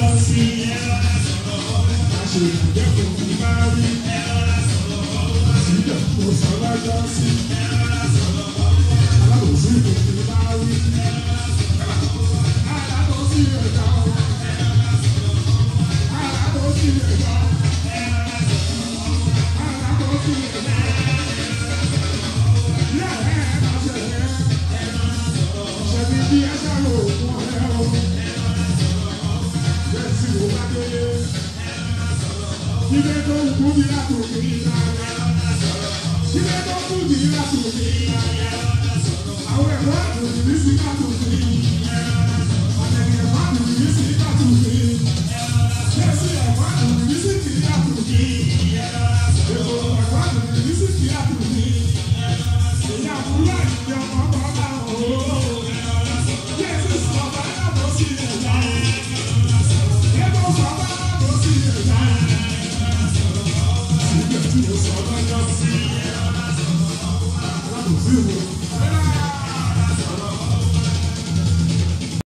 lọ sí ẹ lọ́la sọ̀rọ̀ ọ̀la. àṣejùjẹ́ kò ní máa rí ẹ lọ́la sọ̀rọ̀ ọ̀la. sílẹ̀ kò sọ lọ́jọ́ sí ẹ lọ́la sọ̀rọ̀ ọ̀la. alábòsí kò ní máa rí ẹ Jíde tó ń kú mi látòkè. Jíde tó kú mi látòkè. Àwọn ẹ̀fọ́ àtòkè ní sí látòkè. Àtẹ̀kẹ̀ ẹ̀fọ́ àtòkè ní sí látòkè. Jẹ́sí ẹ̀fọ́ àtòkè ní sí kìí látòkè. Èkó ẹ̀fọ́ àtòkè ní sí kìí látòkè. Ìyá Fúlàní ni ọmọ ọmọ ọba òwò. Jẹ́sí sọ̀rọ̀ bá yàtọ̀ sí ìjà. Jẹ́sí sọ̀rọ̀ bá yàtọ̀ sí ìjà. Nígbà tí mo sọ ọ́